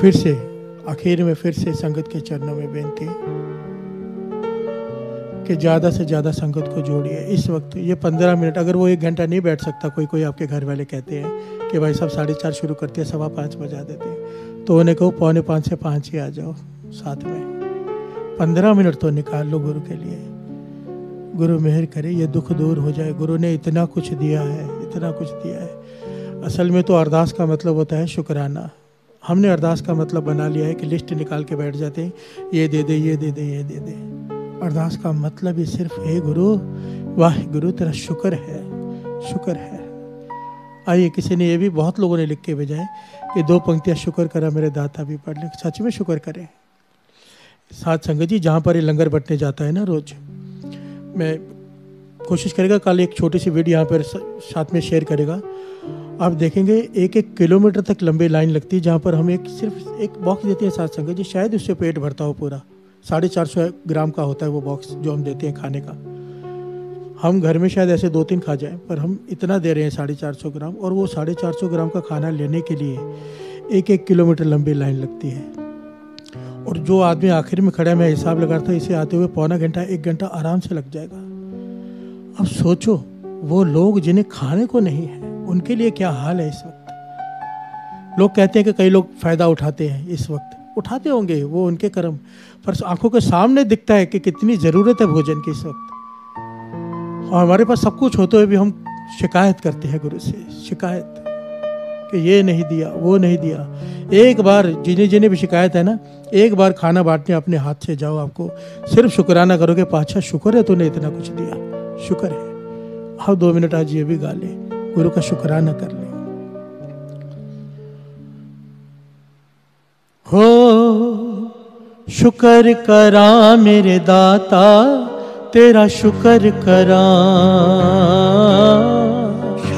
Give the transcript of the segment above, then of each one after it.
फिर से, आखिर में फिर से संगत के चरणों में बेनती कि ज़्यादा से ज़्यादा संगत को जोड़िए। इस वक्त ये पंद्रह मिनट, अगर वो एक घंटा नहीं बैठ सकता, कोई कोई आपके घर वाले कहते हैं कि भाई साहब साढ़े चार शुरू करते हैं, सवा पाँच बजा देते हैं। तो उन्हें कहो, पौने पाँच से पाँच ही आ जाओ साथ में। पंद्रह मिनट तो निकाल लो गुरु के लिए। गुरु मेहर करे, ये दुख दूर हो जाए। गुरु ने इतना कुछ दिया है, इतना कुछ दिया है। असल में तो अरदास का मतलब होता है शुक्राना। हमने अरदास का मतलब बना लिया है कि लिस्ट निकाल के बैठ जाते हैं। ये दे दे, ये दे दे, ये दे दे। अरदास का मतलब ही सिर्फ़, हे गुरु वाह गुरु तेरा शुक्र है शुक्र है। आइए, किसी ने ये भी बहुत लोगों ने लिख के भेजा है कि दो पंक्तियाँ शुक्र करा, मेरे दाता भी पढ़ ले। सच में शुक्र करें। साथ संगत जी, जहाँ पर ये लंगर बटने जाता है ना रोज, मैं कोशिश करेगा, कल एक छोटी सी वीडियो यहाँ पर साथ में शेयर करेगा। आप देखेंगे, एक एक किलोमीटर तक लंबी लाइन लगती है, जहाँ पर हम एक सिर्फ़ एक बॉक्स देते हैं साथ संगत जी, शायद उससे पेट भरता हो पूरा। साढ़े चार सौ ग्राम का होता है वो बॉक्स जो हम देते हैं खाने का। हम घर में शायद ऐसे दो तीन खा जाएँ, पर हम इतना दे रहे हैं साढ़े चार सौ ग्राम, और वो साढ़े चार सौ ग्राम का खाना लेने के लिए एक एक किलोमीटर लंबी लाइन लगती है। और जो आदमी आखिर में खड़ा है, मैं हिसाब लगा था इसे आते हुए पौना घंटा, एक घंटा आराम से लग जाएगा। अब सोचो, वो लोग जिन्हें खाने को नहीं है उनके लिए क्या हाल है इस वक्त? लोग कहते हैं कि कई लोग फ़ायदा उठाते हैं इस वक्त। उठाते होंगे, वो उनके कर्म। पर आँखों के सामने दिखता है कि कितनी ज़रूरत है भोजन की इस वक्त। और हमारे पास सब कुछ होते हुए भी हम शिकायत करते हैं गुरु से, शिकायत कि ये नहीं दिया, वो नहीं दिया। एक बार जिन्हें जिन्हें भी शिकायत है ना, एक बार खाना बांटने अपने हाथ से जाओ आपको। सिर्फ़ शुक्राना करोगे, पाछा शुक्र है तूने इतना कुछ दिया। शुक्र है। हाँ दो मिनट आज ये भी गा ले। गुरु का शुक्राना कर ले। हो शुक्र करा मेरे दाता तेरा शुक्र करा।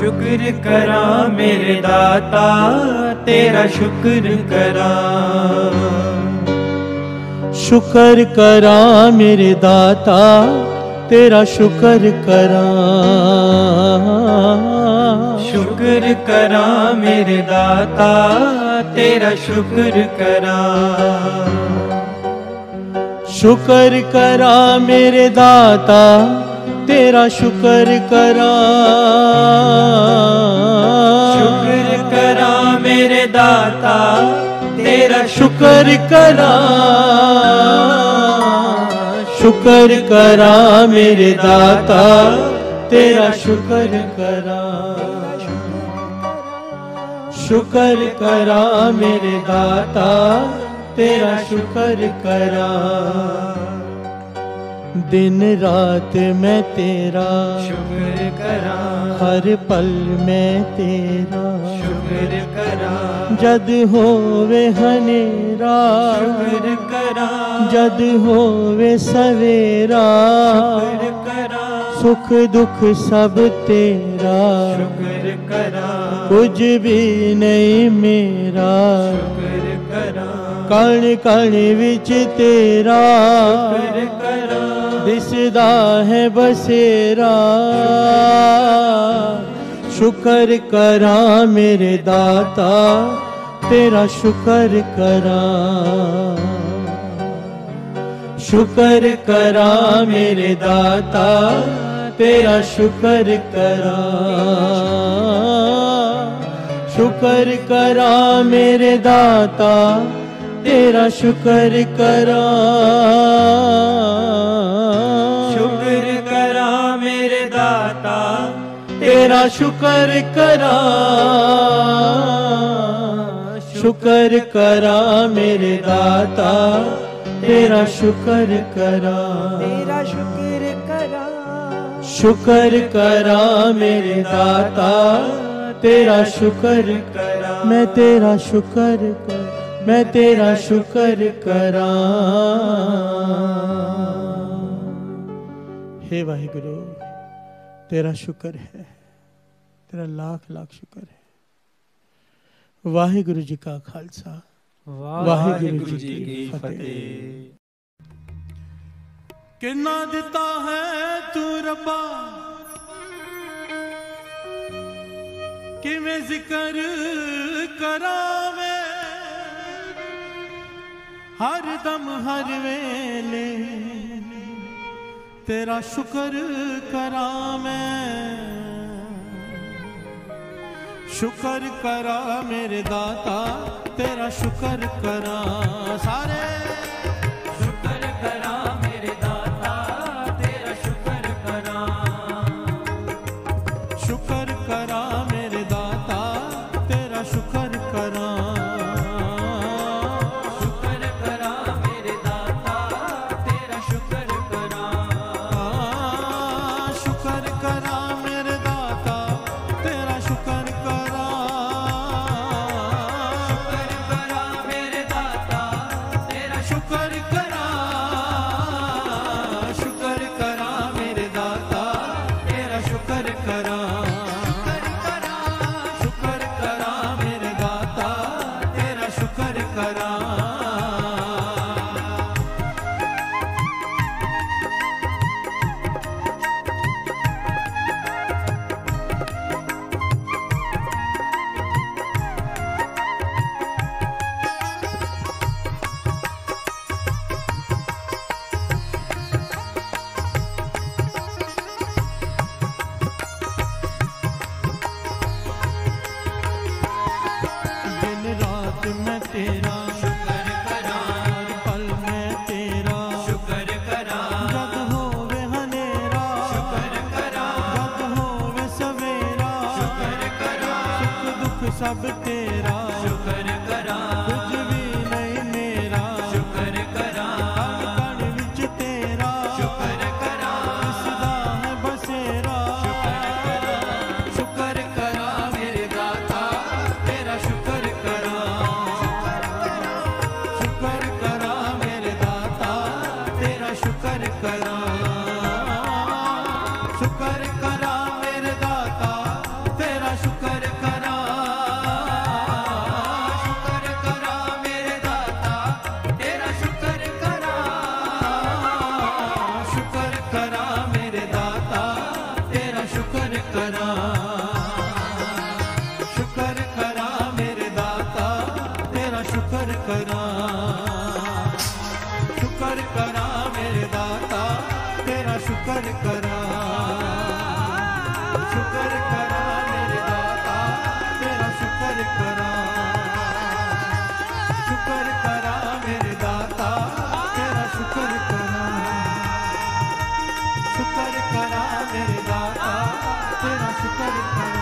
शुक्र करा मेरे दाता तेरा शुक्र करा। शुक्र करा मेरे दाता तेरा शुक्र करा। शुक्र करा मेरे दाता तेरा शुक्र करा। शुक्र करा मेरे दाता तेरा शुक्र करा। शुक्र करा मेरे दाता तेरा शुक्र करा। शुक्र करा मेरे दाता तेरा शुक्र करा। शुक्र करा मेरे दाता तेरा शुक्र करा। दिन रात मैं तेरा शुक्र करा। हर पल मैं तेरा शुक्र करा। जद होवे हनेरा शुक्र करा। जद होवे सवेरा शुक्र करा। सुख दुख सब तेरा शुक्र करा। कुछ भी नहीं मेरा शुक्र करा। कण कण विच तेरा शुक्र करा। दिसदा है बसेरा। शुक्र करा मेरे दाता, तेरा शुक्र करा। शुक्र करा मेरे दाता, तेरा शुक्र करा। शुक्र करा मेरे दाता, तेरा शुक्र करा। तेरा शुक्र करा शुक्र करा मेरे दाता तेरा शुक्र करा। तेरा शुक्र करा। शुक्र करा मेरे दाता तेरा शुक्र करा। मैं तेरा शुक्र कर मैं तेरा शुक्र करा। हे वाहिगुरु। तेरा शुक्र है, तेरा लाख लाख शुक्र है। वाहे गुरु जी का खालसा। वाहे गुरु जी की फतेह। किन्ना दिता है तू रबा कि मैं ज़िक्र करा करावे? हर दम हर वेले तेरा शुक्र करा मैं। शुक्र करा मेरे दाता तेरा शुक्र करा सारे। करा सबके शुक्र करा मेरे दाता, तेरा शुक्र करा। शुक्र करा मेरे दाता, तेरा शुक्र करा। शुक्र करा मेरे दाता, तेरा शुक्र करा। शुक्र करा मेरे दाता, तेरा शुक्र करा।